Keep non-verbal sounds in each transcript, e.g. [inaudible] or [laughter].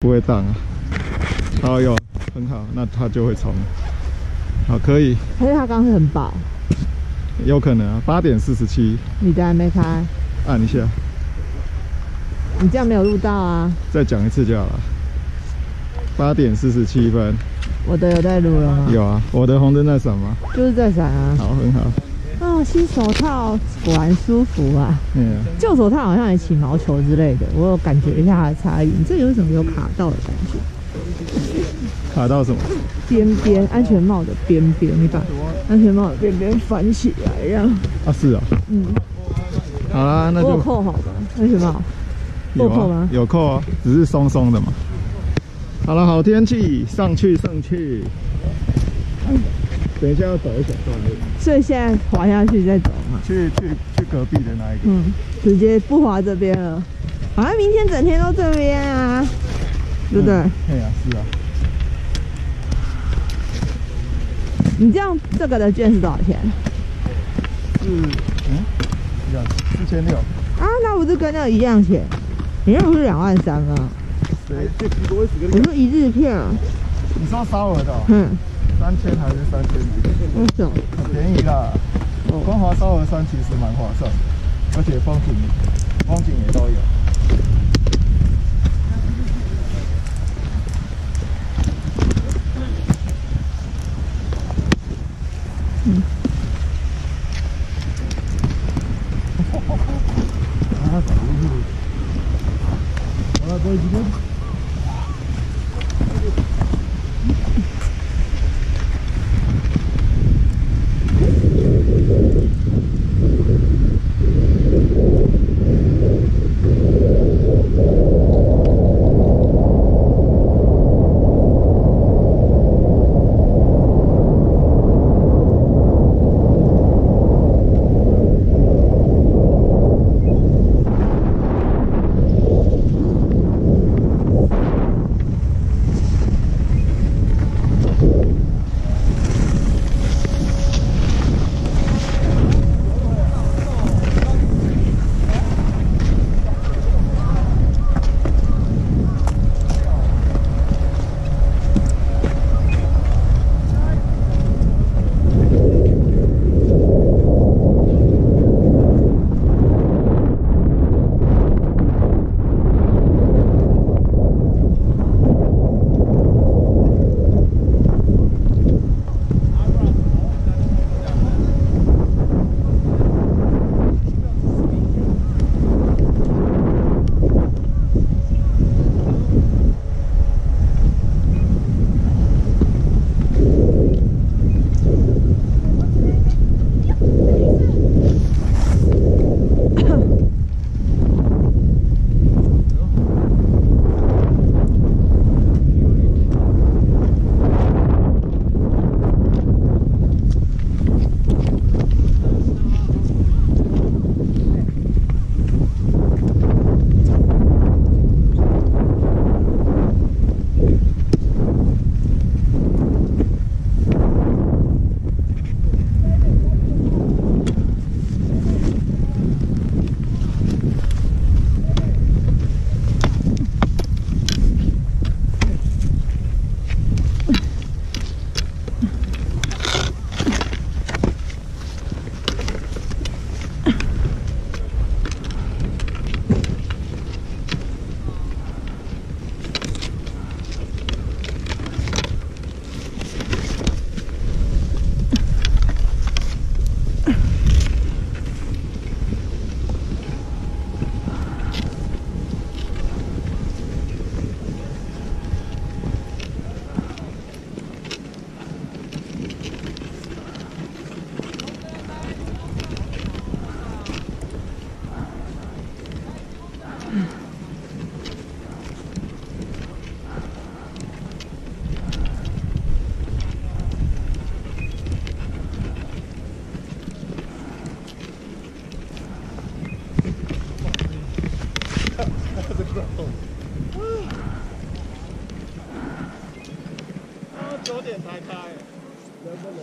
不会荡啊。好有很好，那它就会冲。好，可以，而且它刚刚很饱，有可能啊。八点四十七，你的还没开，按一下，你这样没有录到啊。再讲一次就好了。八点四十七分，我的有在录了吗？有啊，我的红灯在闪吗？就是在闪啊。好，很好。啊，新手套果然舒服啊。嗯，旧手套好像也起毛球之类的，我有感觉一下差异。你这里为什么有卡到的感觉？卡到什么？边边安全帽的边边，你把安全帽的边边翻起来，这样。啊，是啊。嗯，好啦，那就扣好吧？安全帽有有扣吗啊，有扣啊，只是松松的嘛。好了，好天气，上去上去。等一下要走一小段路，所以现在滑下去再走嘛。去去去隔壁的那一个。嗯，直接不滑这边了。好像明天整天都这边啊，对不对？对啊，是啊。你这样这个的券是多少钱？是嗯，一样四千六。啊，那不是跟那个一样钱？你那不是两万三吗？对？这几个位置我说一日票，你说烧鹅的哦，嗯，三千还是三千几？为什么？很便宜啦。哦光华烧鹅山其实蛮划算，而且风景风景也都有。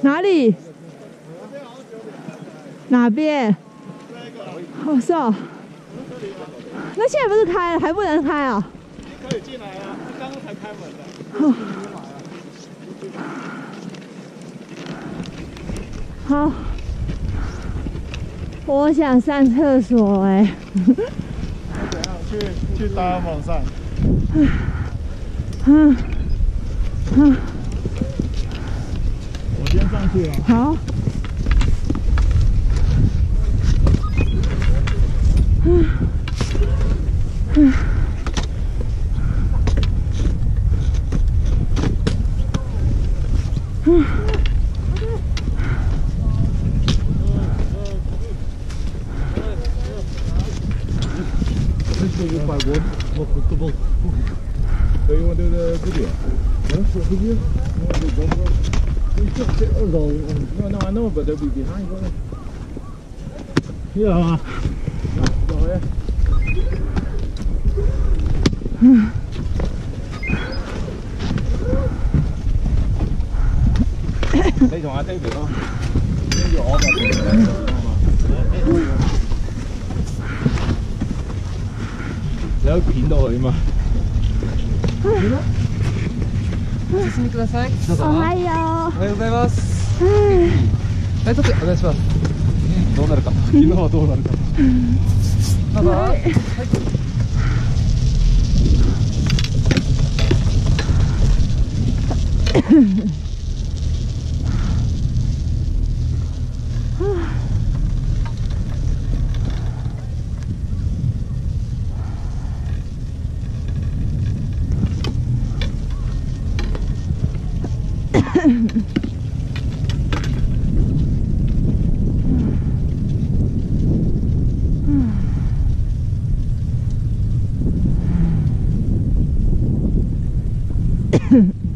哪里？哪边？哦，是哦。那现在不是开了，还不能开啊？可以进来啊。刚刚才开门的。好，我想上厕所哎、怎样？去去搭网上。嗯嗯，我先上去了。好。这个法国，我不不不，所以我这个不点。嗯，说不定，我这个我，你这这二楼，no no I know but they'll be behind you. Yeah. 走呀。你同阿 David 咯，跟住我就你有片到佢嘛？ 進みください。どうぞ。おおはよはようございます。う。はい、どうぞお願いします。どうなるか。昨日はどうなるか。どうぞ。嗯，Mm-hmm. [laughs]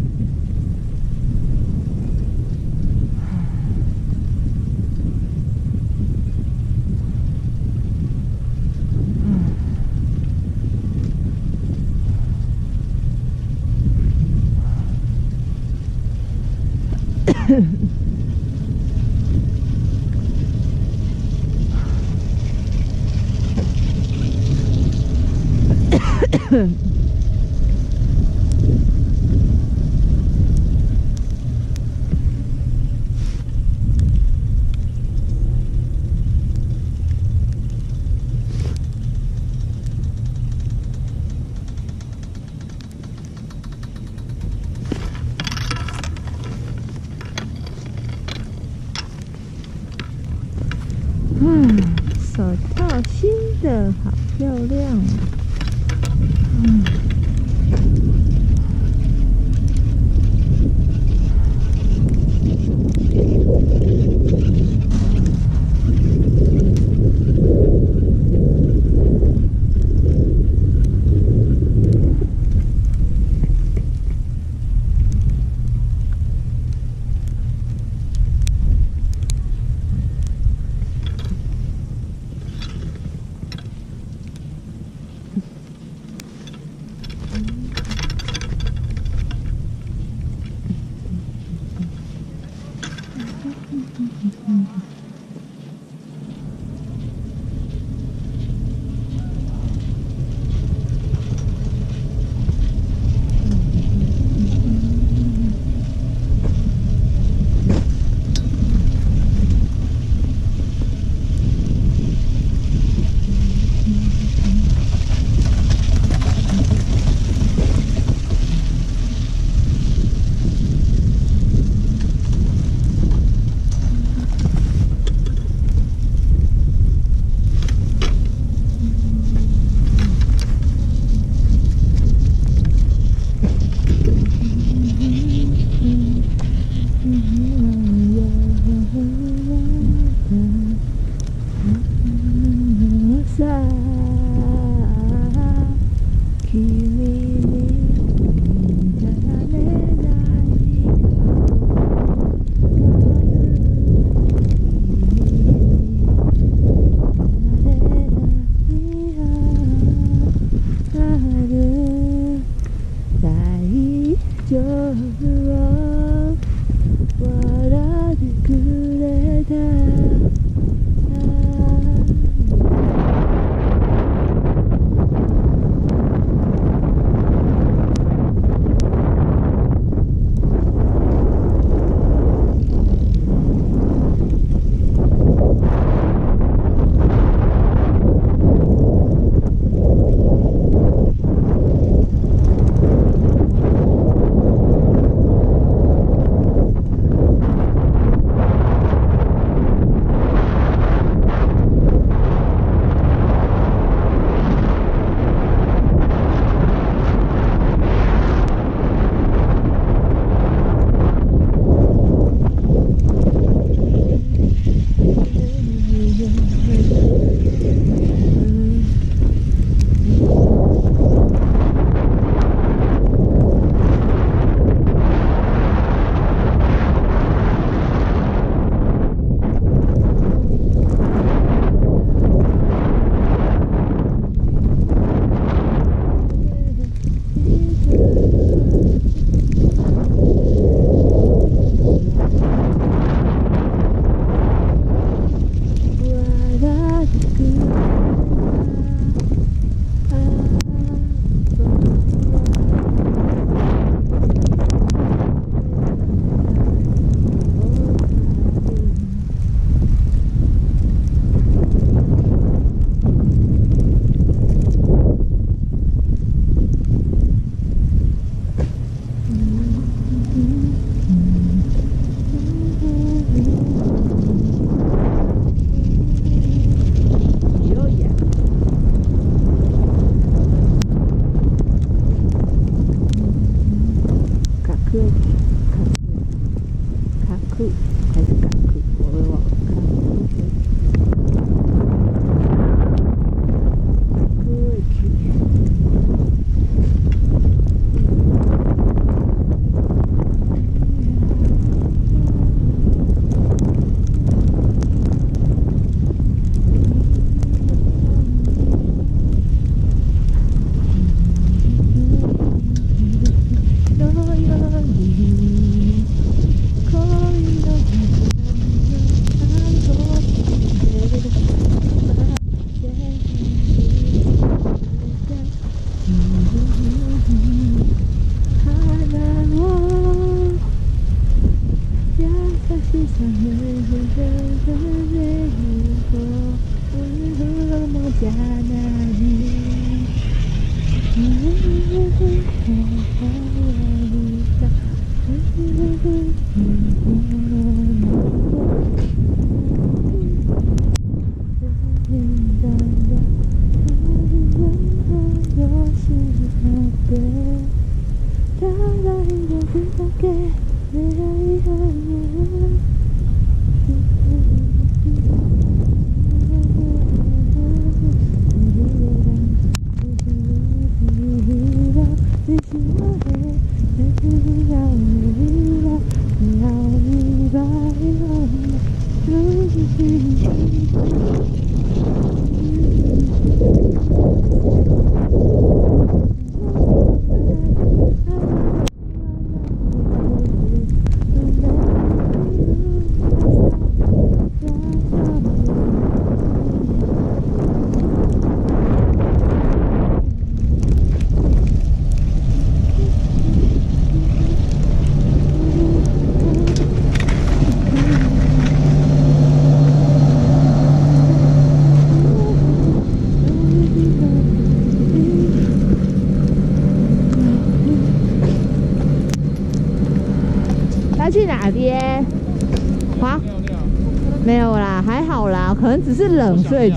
可能只是冷，所以。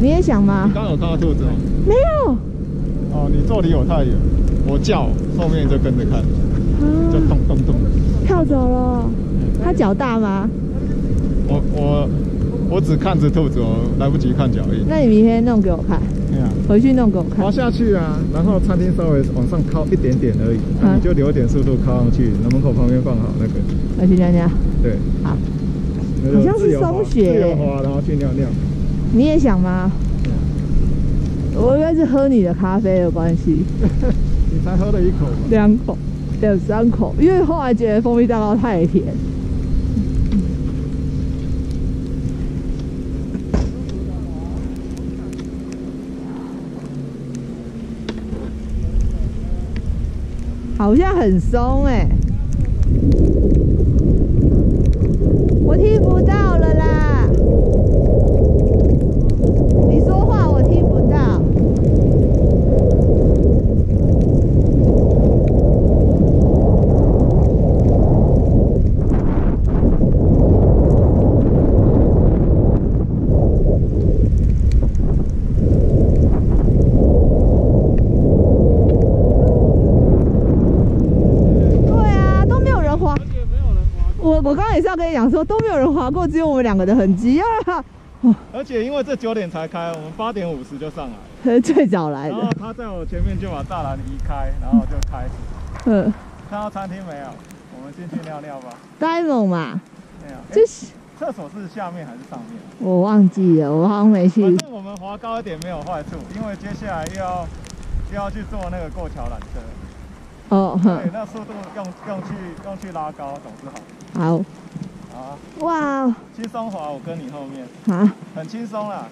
你也想吗你？刚刚有看到兔子吗？没有。哦，你坐离我太远，我叫后面就跟着看，就啊，咚咚咚。跳走了。它脚大吗？我我我只看着兔子，我来不及看脚印。那你明天弄给我看，对啊，回去弄给我看滑。下去啊，然后餐厅稍微往上靠一点点而已，你就留一点速度靠上去，那门口旁边放好那个，我去尿尿。对，好，好像是松雪自由滑，然后去尿尿。你也想吗？我应该是喝你的咖啡的关系，[laughs] 你才喝了一口吧？两口，两三口，因为后来觉得蜂蜜蛋糕太甜。好像很松哎、我听不到了啦。你说话我听不到。对啊，都没有人滑。而且没有人滑我我刚刚也是要跟你讲说，都没有人滑过，只有我们两个的痕迹啊。[laughs] 而且因为这九点才开，我们八点五十就上来，[laughs] 最早来然后的，他在我前面就把栅栏移开，然后就开始。[laughs] 嗯，看到餐厅没有？我们进去尿尿吧。呆萌嘛，没有，诶就是厕所是下面还是上面？我忘记了，我好像没去反。正我们滑高一点没有坏处，因为接下来又要又要去坐那个过桥缆车，哦，对，，那速度用用去用去拉高总是好。好，好啊，哇，轻松滑，我跟你后面，啊，很轻松啦。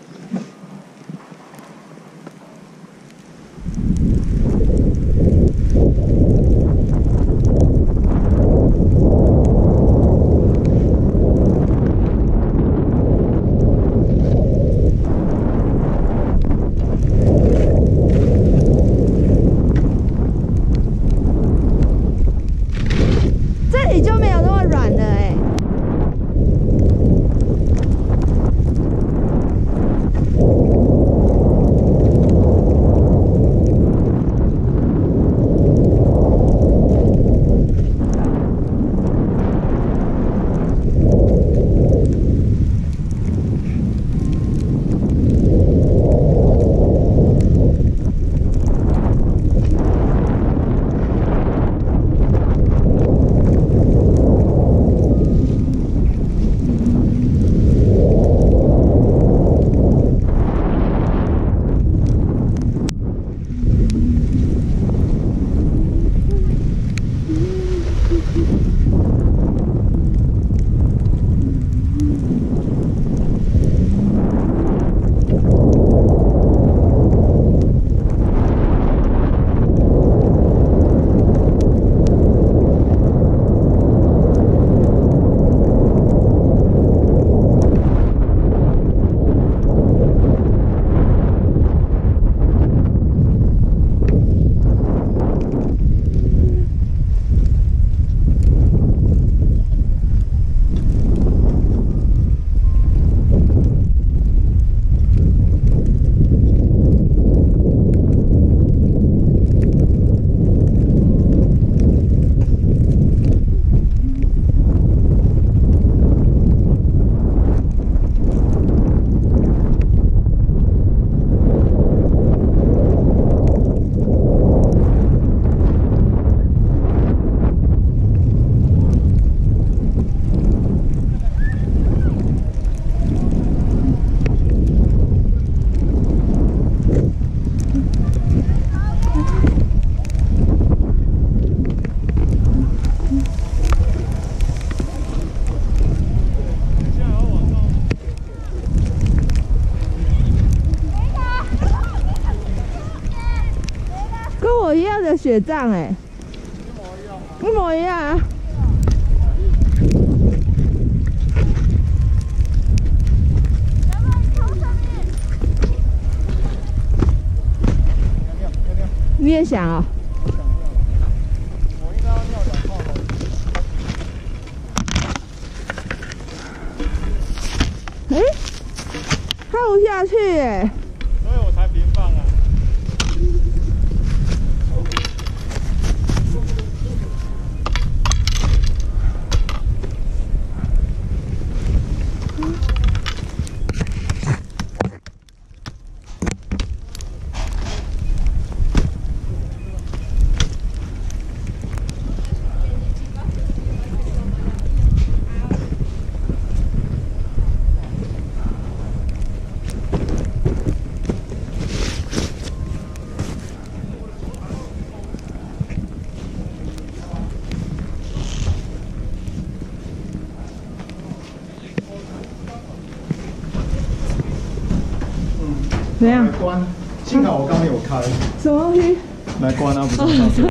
雪杖哎、一模一样啊。你也想哦？我应该要尿两泡的。哎、看不下去哎、以我才平放啊。怎样？关，幸好我刚刚有开，什么东西？来关啊，不是。